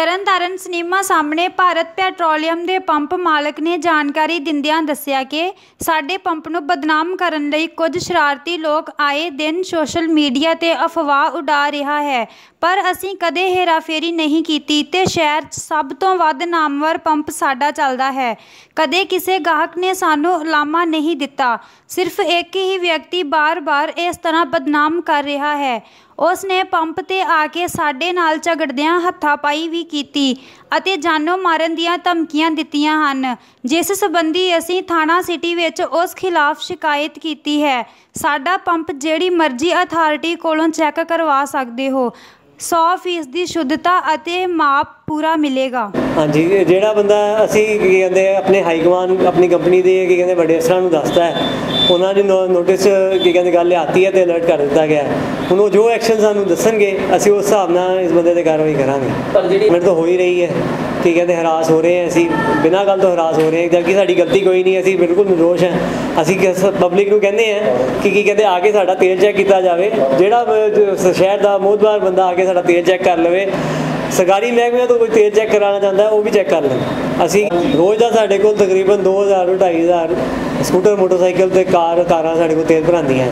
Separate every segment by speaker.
Speaker 1: Tarn Taran cinema ਸਾਹਮਣੇ Bharat petroleum ਦੇ pump ਮਾਲਕ ਨੇ ਜਾਣਕਾਰੀ ਦਿੰਦਿਆਂ ਦੱਸਿਆ ਕਿ ਸਾਡੇ ਪੰਪ ਨੂੰ ਬਦਨਾਮ ਕਰਨ ਲਈ ਕੁਝ ਸ਼ਰਾਰਤੀ ਲੋਕ ਆਏ ਦਿਨ ਸੋਸ਼ਲ ਮੀਡੀਆ ਤੇ ਅਫਵਾਹ ਉਡਾ ਰਿਹਾ ਹੈ, ਪਰ ਅਸੀਂ ਕਦੇ ਹੇਰਾਫੇਰੀ ਨਹੀਂ ਕੀਤੀ ਤੇ ਸ਼ਹਿਰ 'ਚ ਸਭ ਤੋਂ ਵੱਧ ਨਾਮਵਰ ਪੰਪ ਸਾਡਾ ਚੱਲਦਾ ਹੈ। ਕਦੇ ਕਿਸੇ ਗਾਹਕ ਨੇ ਸਾਨੂੰ ਉਲਾਮਾ ਨਹੀਂ ਦਿੱਤਾ, ਸਿਰਫ ਇੱਕ ਹੀ ਵਿਅਕਤੀ ਬਾਰ-ਬਾਰ ਇਸ ਤਰ੍ਹਾਂ ਬਦਨਾਮ ਕਰ ਰਿਹਾ ਹੈ। ਉਸ ਨੇ ਪੰਪ ਤੇ ਆ ਕੇ ਸਾਡੇ ਨਾਲ ਝਗੜਦਿਆਂ ਹੱਥਾਪਾਈ ਵੀ ਕੀਤੀ ਅਤੇ ਜਾਨੋਂ ਮਾਰਨ ਦੀਆਂ ਧਮਕੀਆਂ ਦਿੱਤੀਆਂ ਹਨ। ਜਿਸ ਸੰਬੰਧੀ ਅਸੀਂ ਥਾਣਾ ਸਿਟੀ ਵਿੱਚ ਉਸ ਖਿਲਾਫ ਸ਼ਿਕਾਇਤ ਕੀਤੀ ਹੈ। ਸਾਡਾ ਪੰਪ ਜਿਹੜੀ ਮਰਜ਼ੀ ਅਥਾਰਟੀ ਕੋਲੋਂ ਚੈੱਕ ਕਰਵਾ ਸਕਦੇ ਹੋ। 100 ਫੀਸਦੀ ਸ਼ੁੱਧਤਾ ਅਤੇ ਮਾਪ ਪੂਰਾ ਮਿਲੇਗਾ।
Speaker 2: ਹਾਂਜੀ ਜਿਹੜਾ ਬੰਦਾ ਅਸੀਂ ਕੀ ਕਹਿੰਦੇ ਆ, ਆਪਣੇ ਹਾਈ ਕਮਾਂਡ ਆਪਣੀ ਕੰਪਨੀ ਦੇ ਕੀ ਕਹਿੰਦੇ ਵੱਡੇ ਅਫਸਰਾਂ ਨੂੰ ਦੱਸਦਾ ਹੈ ਉਹਨਾਂ ਨੇ ਨੋਟਿਸ ਕੀ ਕਹਿੰਦੇ ਗੱਲ ਆਤੀ ਹੈ ਤੇ ਅਲਰਟ ਕਰ ਦਿੱਤਾ ਗਿਆ ਹੈ। ਹੁਣ ਉਹ ਜੋ ਐਕਸ਼ਨ ਸਾਨੂੰ ਦੱਸਣਗੇ ਅਸੀਂ ਉਸ ਹਿਸਾਬ ਨਾਲ ਇਸ ਬੰਦੇ ਤੇ ਕਾਰਵਾਈ ਕਰਾਂਗੇ।
Speaker 3: ਪਰ ਜਿਹੜੀ
Speaker 2: ਤੋਂ ਹੋ ਹੀ ਰਹੀ ਹੈ। ਕੀ ਕਹਿੰਦੇ ਹਰਾਸ ਹੋ ਰਹੇ ਹਾਂ ਅਸੀਂ। ਬਿਨਾਂ ਗੱਲ ਤੋਂ ਹਰਾਸ ਹੋ ਰਹੇ ਹਾਂ ਜਦਕਿ ਸਾਡੀ ਗਲਤੀ ਕੋਈ ਨਹੀਂ ਅਸੀਂ ਬਿਲਕੁਲ ਨਿਰਦੋਸ਼ ਹਾਂ। ਅਸੀਂ ਪਬਲਿਕ ਨੂੰ ਕਹਿੰਦੇ ਹਾਂ ਕਿ ਕੀ ਕਹਿੰਦੇ ਆ ਕੇ ਸਾਡਾ ਤੇਲ ਚੈੱਕ ਕੀਤਾ ਜਾਵੇ। ਜਿਹੜਾ ਸ਼ਹਿਰ ਦਾ ਮੋਹਤਬਾਰ ਬੰਦਾ ਆ ਕੇ ਸਾਡਾ ਤੇਲ ਚੈੱਕ ਕਰ ਲਵੇ। ਸਰਕਾਰੀ ਮਹਿਕਮਿਆਂ ਤੋਂ ਕੋਈ ਤੇਲ ਚੈੱਕ ਕਰਾਉਣਾ ਚਾਹੁੰਦਾ, ਉਹ ਵੀ ਚੈੱਕ ਕਰ ਲੈਣ। ਅਸੀਂ ਰੋਜ਼ ਦਾ ਸਾਡੇ ਕੋਲ ਤਕਰੀਬਨ 2000 2500 ਸਕੂਟਰ, ਮੋਟਰਸਾਈਕਲ ਤੇ ਕਾਰ, ਕਾਰਾਂ ਸਾਡੇ ਕੋਲ ਤੇਲ ਭਰਾਉਂਦੀਆਂ।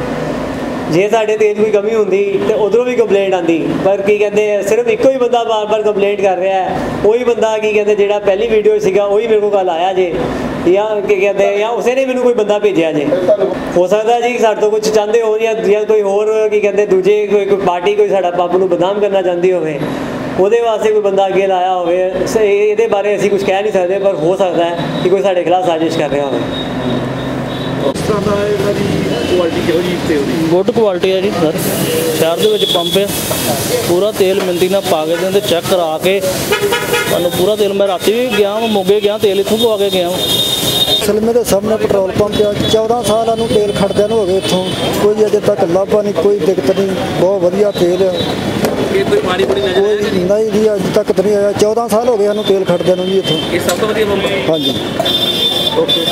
Speaker 2: ਜੇ ਸਾਡੇ ਤੇਲ ਕੋਈ ਕਮੀ ਹੁੰਦੀ, ਤੇ ਉਧਰੋਂ ਵੀ ਕੰਪਲੇਂਟ ਆਂਦੀ ਪਰ ਕੀ ਕਹਿੰਦੇ ਸਿਰਫ ਇੱਕੋ ਹੀ ਬੰਦਾ ਬਾਰ-ਬਾਰ ਕੰਪਲੇਂਟ ਕਰ ਰਿਹਾ ਹੈ। ਉਹੀ ਬੰਦਾ ਕੀ ਕਹਿੰਦੇ, ਜਿਹੜਾ ਪਹਿਲੀ ਵੀਡੀਓ ਸੀਗਾ, ਉਹੀ ਮੇਰੇ ਕੋਲ ਕੱਲ ਆਇਆ ਜੇ। ਜਾਂ ਕੀ ਕਹਿੰਦੇ, ਜਾਂ ਉਸੇ ਨੇ ਮੈਨੂੰ ਕੋਈ ਬੰਦਾ ਭੇਜਿਆ ਜੇ। ਹੋ ਸਕਦਾ ਜੀ ਸਾਡੇ ਤੋਂ ਕੁਝ ਚਾਹੁੰਦੇ ਹੋ ਜਾਂ ਕੋਈ ਹੋਰ ਕੀ ਕਹਿੰਦੇ, ਦੂਜੇ ਕੋਈ ਕੋਈ ਪਾਰਟੀ, ਕੋਈ ਸਾਡਾ ਪਾਪ ਨੂੰ ਬਦਨਾਮ ਕਰਨਾ ਚਾਹੁੰਦੀ ਹੋਵੇ। ਉਹਦੇ ਵਾਸਤੇ ਕੋਈ ਬੰਦਾ ਅੱਗੇ ਲਾਇਆ ਹੋਵੇ ਇਹਦੇ ਬਾਰੇ ਅਸੀਂ ਕੁਝ ਕਹਿ ਨਹੀਂ ਸਕਦੇ ਪਰ ਹੋ ਸਕਦਾ ਹੈ ਕਿ ਕੋਈ ਸਾਡੇ ਖਿਲਾਫ ਸਾਜ਼ਿਸ਼ ਕਰ ਰਿਹਾ ਹੋਵੇ।
Speaker 4: ਉਸ ਤਰ੍ਹਾਂ ਦਾ ਇਹਨਾਂ ਦੀ ਕੁਆਲਿਟੀ ਕਿਹੋ ਜਿਹੀ ਤੇ ਉਹਦੀ?
Speaker 5: ਗੁੱਡ ਕੁਆਲਿਟੀ ਹੈ ਜੀ ਸਰ। ਸ਼ਹਿਰ ਦੇ ਵਿੱਚ ਪੰਪ ਹੈ। ਪੂਰਾ ਤੇਲ ਮਿਲਦੀ ਨਾਲ ਪਾ ਕੇ ਦਿੰਦੇ ਚੈੱਕ ਕਰਾ ਕੇ। ਤੁਹਾਨੂੰ ਪੂਰਾ ਤੇਲ ਮੈਂ ਰਾਤੀ ਵੀ ਗਿਆ ਮੋਗੇ ਗਿਆ ਤੇਲ ਇੱਥੋਂ ਪਵਾ ਕੇ ਗਿਆ ਵਾਂ।
Speaker 6: ਸਲਮੇ ਦੇ ਸਾਹਮਣੇ ਪੈਟਰੋਲ ਪੰਪ ਆ। 14 ਸਾਲਾਂ ਨੂੰ ਤੇਲ ਖੜਦਿਆਂ ਨੂੰ ਹੋ ਗਏ ਇੱਥੋਂ। ਕੋਈ ਅਜੇ ਤੱਕ ਲਾਭਾ ਨਹੀਂ ਕੋਈ ਦਿੱਕਤ ਨਹੀਂ। ਬਹੁਤ ਵਧੀਆ ਤੇਲ ਆ। ਨਹੀਂ ਜੀ ਅੱਜ ਤੱਕ ਤਾਂ ਨਹੀਂ ਆਇਆ। 14 ਸਾਲ ਹੋ ਗਏ ਸਾਨੂੰ ਤੇਲ ਖੜਦੇ ਨੂੰ ਜੀ ਇੱਥੋਂ।
Speaker 4: ਇਹ ਸਭ ਤੋਂ ਵਧੀਆ ਬੰਬ
Speaker 6: ਹਾਂਜੀ। ਓਕੇ।